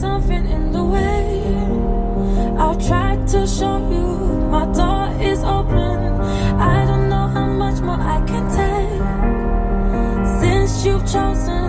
something in the way. I'll try to show you my door is open. I don't know how much more I can take. Since you've chosen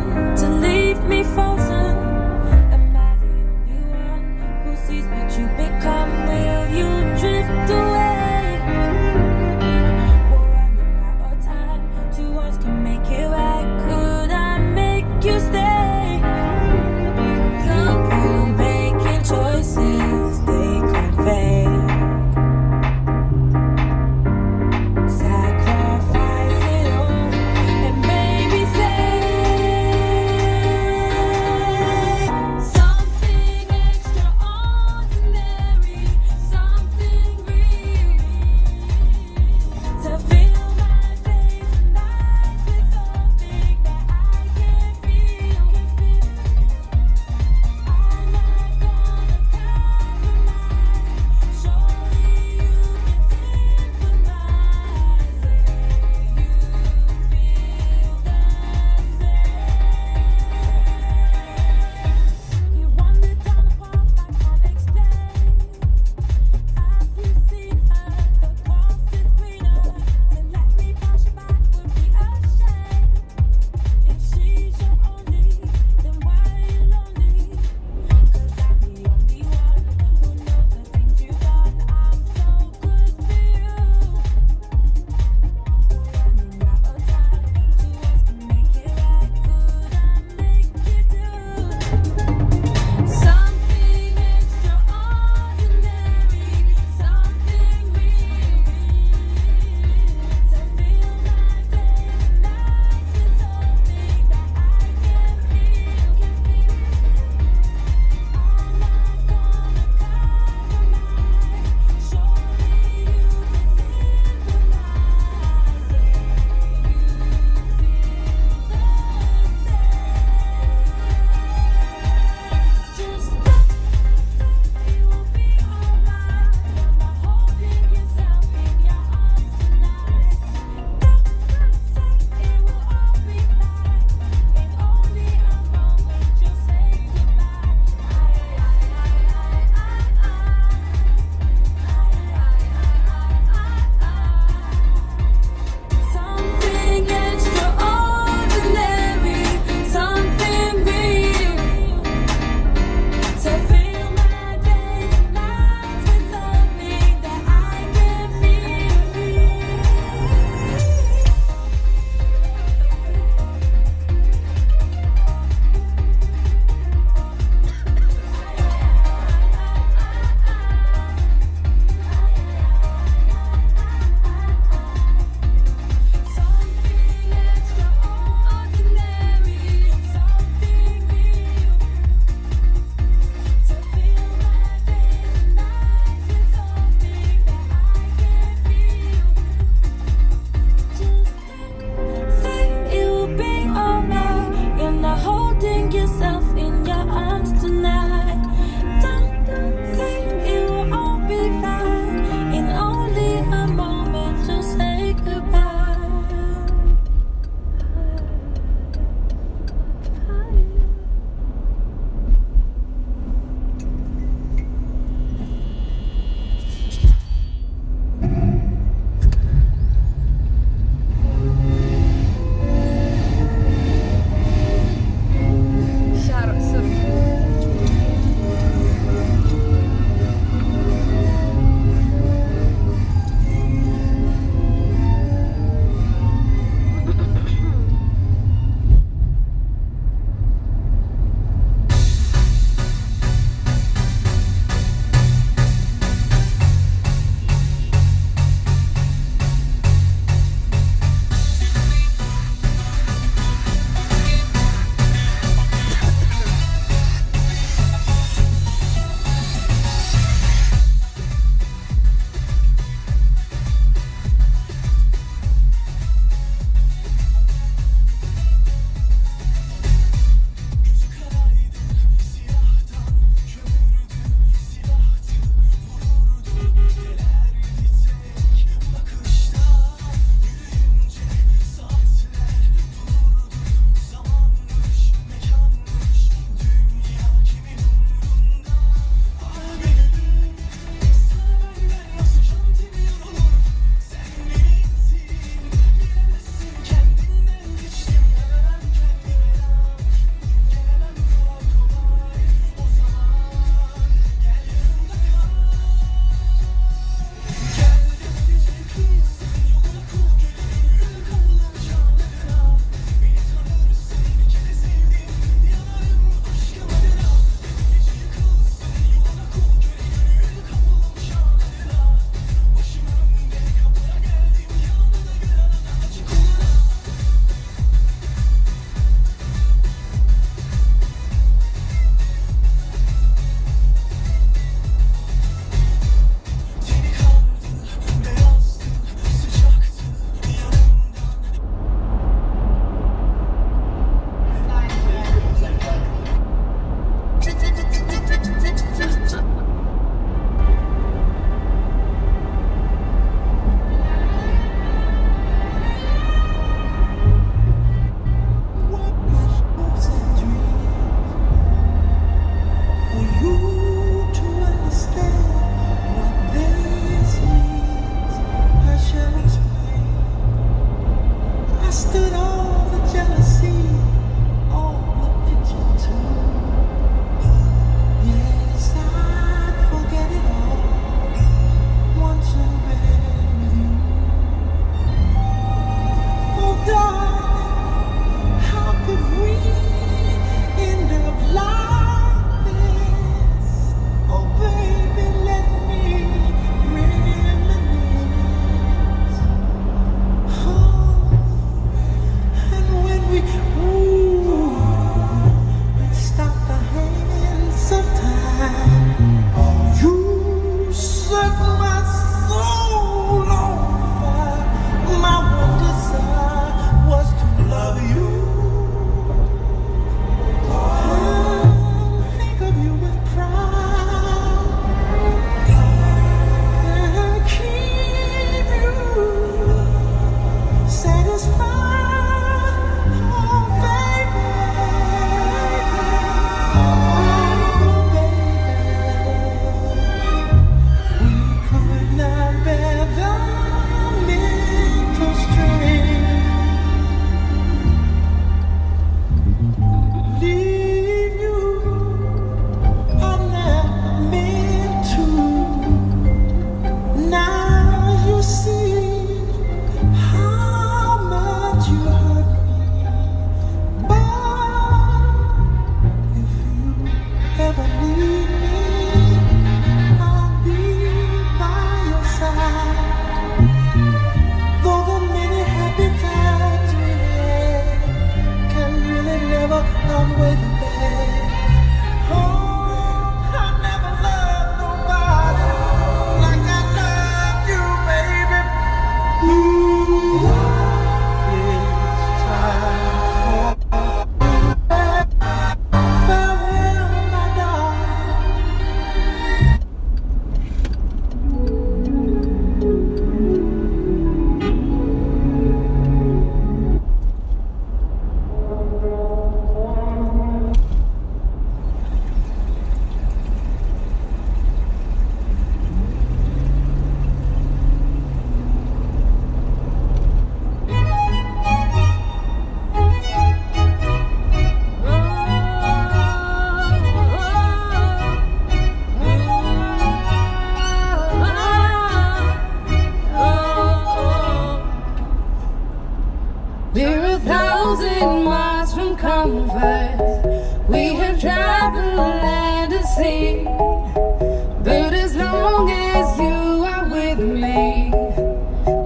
But as long as you are with me,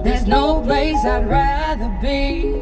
there's no place I'd rather be.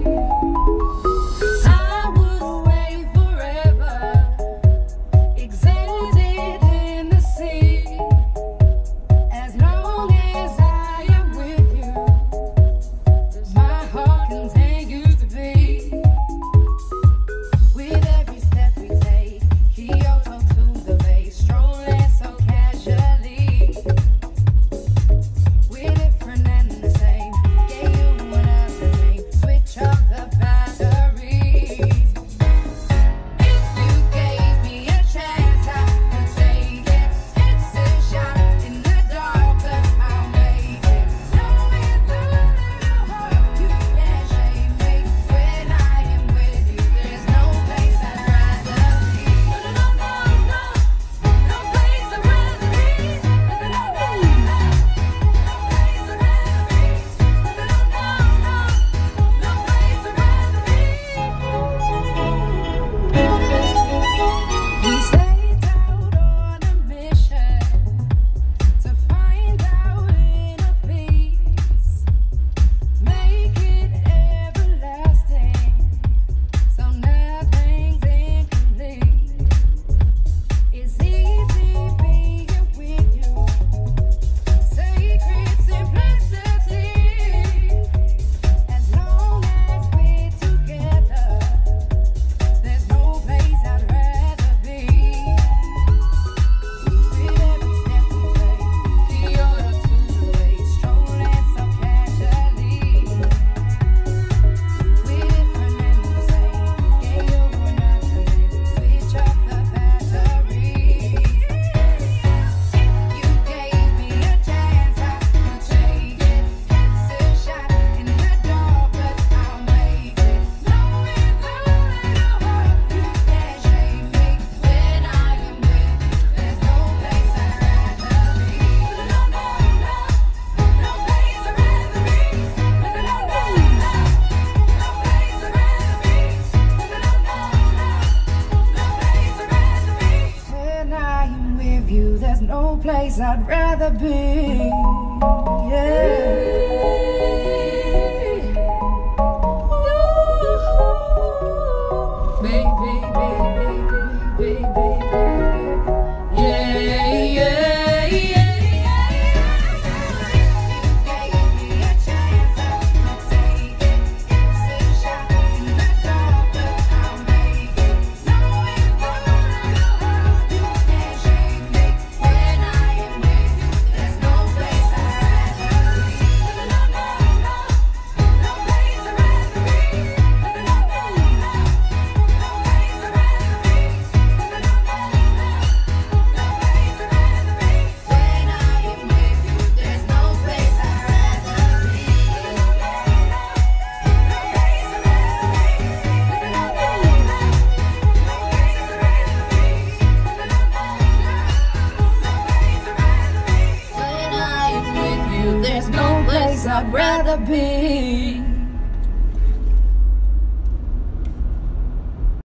Rather be. I'd rather be.